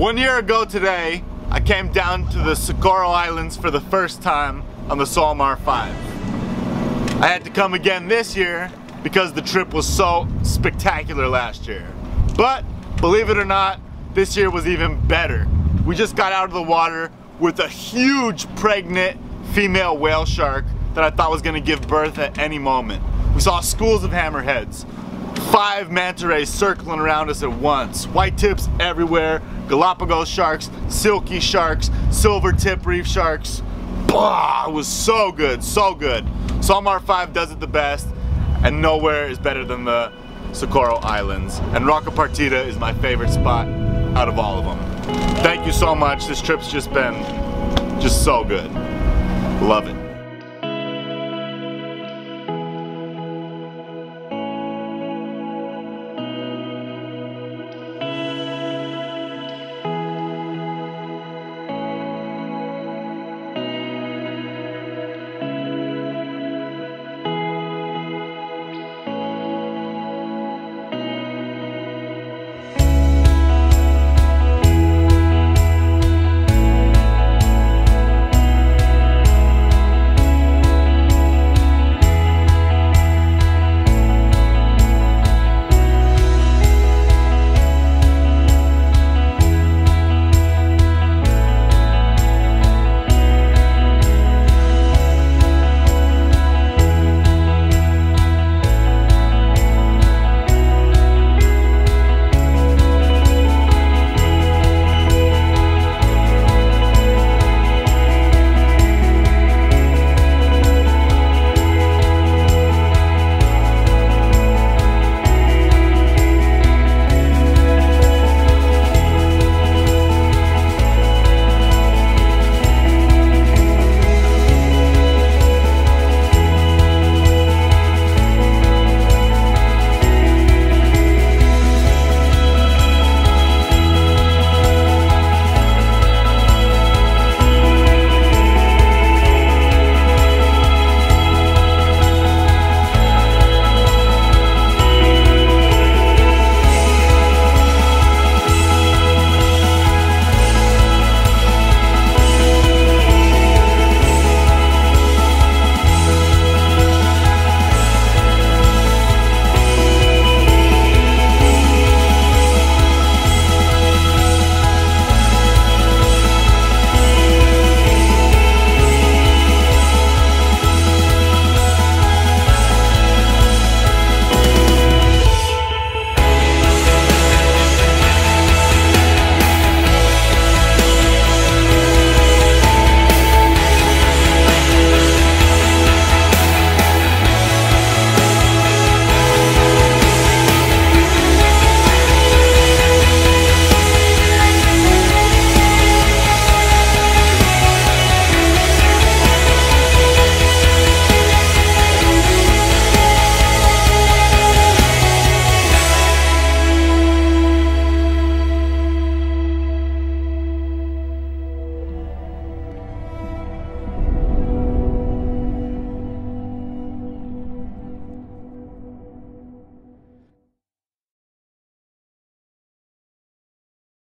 One year ago today, I came down to the Socorro Islands for the first time on the Solmar 5. I had to come again this year because the trip was so spectacular last year. But, believe it or not, this year was even better. We just got out of the water with a huge pregnant female whale shark that I thought was gonna give birth at any moment. We saw schools of hammerheads, five manta rays circling around us at once, white tips everywhere, Galapagos sharks, silky sharks, silver tip reef sharks. Bah, it was so good, so good. Solmar 5 does it the best, and nowhere is better than the Socorro Islands. And Roca Partida is my favorite spot out of all of them. Thank you so much. This trip's just been just so good. Love it.